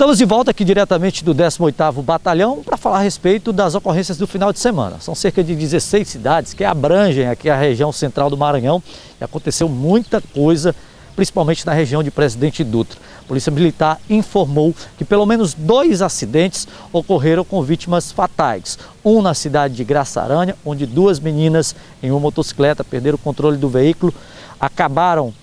Estamos de volta aqui diretamente do 18º Batalhão para falar a respeito das ocorrências do final de semana. São cerca de 16 cidades que abrangem aqui a região central do Maranhão e aconteceu muita coisa, principalmente na região de Presidente Dutra. A Polícia Militar informou que pelo menos dois acidentes ocorreram com vítimas fatais. Um na cidade de Graça Aranha, onde duas meninas em uma motocicleta perderam o controle do veículo, acabaram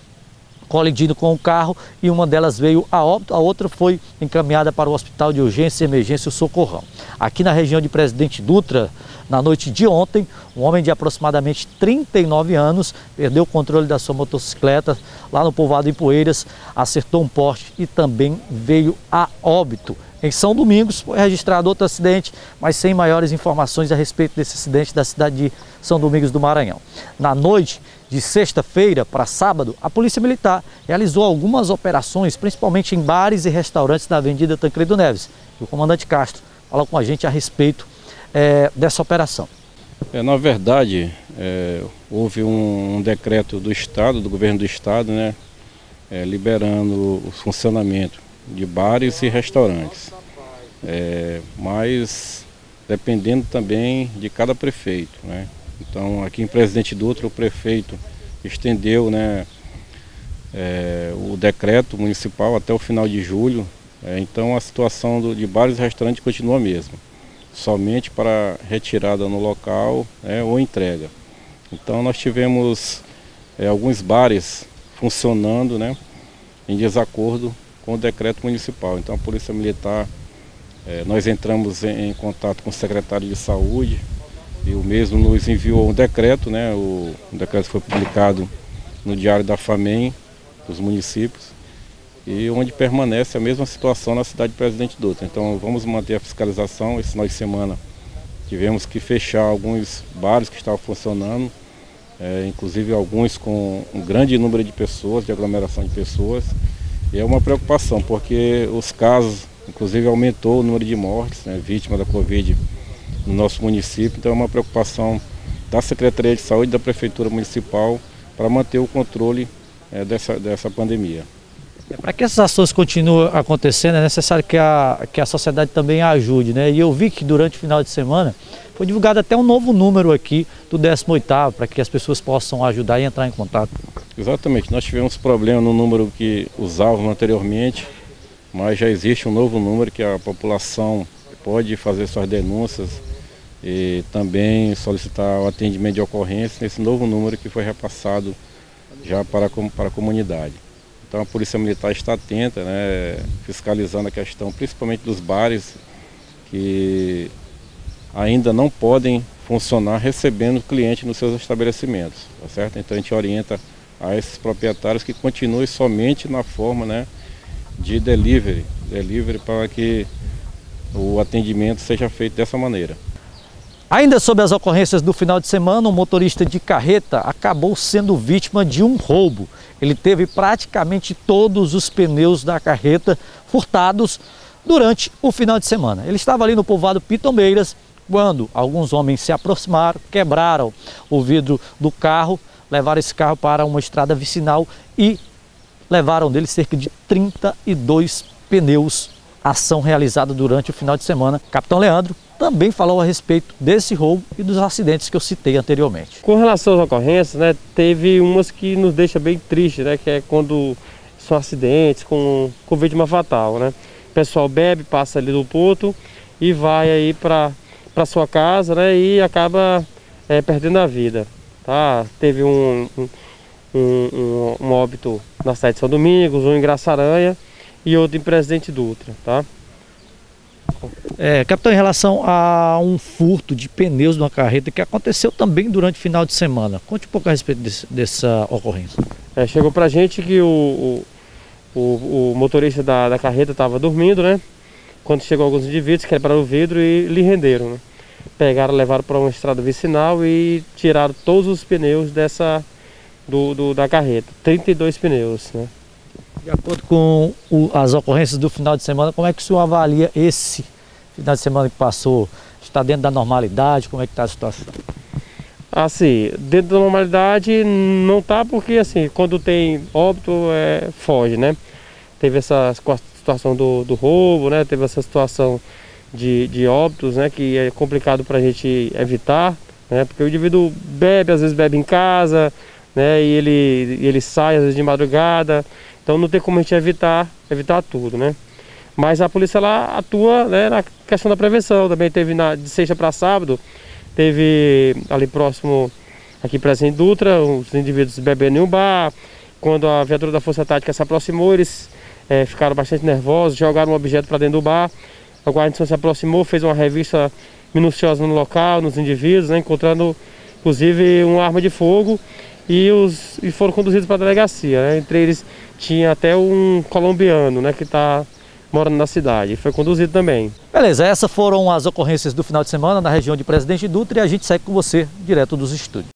colidindo com o carro e uma delas veio a óbito, a outra foi encaminhada para o Hospital de Urgência e Emergência Socorrão. Aqui na região de Presidente Dutra, na noite de ontem, um homem de aproximadamente 39 anos perdeu o controle da sua motocicleta lá no povoado em Poeiras, acertou um poste e também veio a óbito. Em São Domingos foi registrado outro acidente, mas sem maiores informações a respeito desse acidente da cidade de São Domingos do Maranhão. Na noite de sexta-feira para sábado, a Polícia Militar realizou algumas operações, principalmente em bares e restaurantes da Avenida Tancredo Neves. E o comandante Castro fala com a gente a respeito é, dessa operação. É, na verdade, é, houve um, um, decreto do Estado, do governo do Estado, né, é, liberando o funcionamento de bares e restaurantes. Mas dependendo também de cada prefeito. Né? Então, aqui em Presidente Dutra, o prefeito estendeu né, é, o decreto municipal até o final de julho. É, então, a situação do, de bares e restaurantes continua a mesma, somente para retirada no local né, ou entrega. Então, nós tivemos é, alguns bares funcionando né, em desacordo com o decreto municipal. Então, a Polícia Militar, é, nós entramos em, em contato com o secretário de Saúde, e o mesmo nos enviou um decreto, né? O, o decreto foi publicado no Diário da FAMEM, dos municípios, e onde permanece a mesma situação na cidade de Presidente Dutra. Então vamos manter a fiscalização. Esse final de semana tivemos que fechar alguns bares que estavam funcionando, é, inclusive alguns com um grande número de pessoas, de aglomeração de pessoas. E é uma preocupação, porque os casos, inclusive aumentou o número de mortes, né, vítimas da Covid no nosso município. Então é uma preocupação da Secretaria de Saúde e da Prefeitura Municipal para manter o controle é, dessa, dessa pandemia. É, para que essas ações continuem acontecendo, é necessário que a, que a sociedade também ajude. Né? E eu vi que durante o final de semana foi divulgado até um novo número aqui do 18º, para que as pessoas possam ajudar e entrar em contato. Exatamente, nós tivemos problema no número que usávamos anteriormente, mas já existe um novo número que a população pode fazer suas denúncias e também solicitar o atendimento de ocorrência nesse novo número que foi repassado já para, para a comunidade. Então a Polícia Militar está atenta, né, fiscalizando a questão principalmente dos bares que ainda não podem funcionar recebendo cliente nos seus estabelecimentos, tá certo? Então a gente orienta a esses proprietários que continuem somente na forma né, de delivery, delivery para que o atendimento seja feito dessa maneira. Ainda sobre as ocorrências do final de semana, um motorista de carreta acabou sendo vítima de um roubo. Ele teve praticamente todos os pneus da carreta furtados durante o final de semana. Ele estava ali no povoado Pitombeiras quando alguns homens se aproximaram, quebraram o vidro do carro, levaram esse carro para uma estrada vicinal e levaram dele cerca de 32 pneus. Ação realizada durante o final de semana. Capitão Leandro também falou a respeito desse roubo e dos acidentes que eu citei anteriormente. Com relação às ocorrências, né, teve umas que nos deixa bem triste, né, que é quando são acidentes com, com vítima fatal, né. O pessoal bebe, passa ali do ponto e vai aí para para sua casa, né, e acaba é, perdendo a vida, tá? Teve um, um, um, um óbito na cidade de São Domingos, um em Graça Aranha e outro em Presidente Dutra, tá? É, capitão, em relação a um furto de pneus de uma carreta que aconteceu também durante o final de semana, conte um pouco a respeito desse, dessa ocorrência. É, chegou pra gente que o, o, o, motorista da, da carreta estava dormindo, né? Quando chegou alguns indivíduos, quebraram o vidro e lhe renderam, né? Pegaram, levaram para uma estrada vicinal e tiraram todos os pneus dessa do, do da carreta, 32 pneus, né? De acordo com o, as ocorrências do final de semana, como é que o senhor avalia esse final de semana que passou? Está dentro da normalidade? Como é que está a situação? Assim, dentro da normalidade não está porque assim, quando tem óbito, é, foge, né? Teve essa situação do, do roubo, né? Teve essa situação de, de óbitos, né? Que é complicado para a gente evitar, né? Porque o indivíduo bebe, às vezes bebe em casa, né? E ele, ele sai às vezes de madrugada, então não tem como a gente evitar, evitar tudo, né? Mas a polícia lá atua né, na questão da prevenção, também teve na, de sexta para sábado, teve ali próximo, aqui presente Dutra, os indivíduos bebendo em um bar, quando a viatura da Força Tática se aproximou, eles é, ficaram bastante nervosos, jogaram um objeto para dentro do bar, a guarnição se aproximou, fez uma revista minuciosa no local, nos indivíduos, né, encontrando inclusive uma arma de fogo e, os, e foram conduzidos para a delegacia. Né? Entre eles tinha até um colombiano né, que está morando na cidade. Foi conduzido também. Beleza, essas foram as ocorrências do final de semana na região de Presidente Dutra e a gente segue com você direto dos estúdios.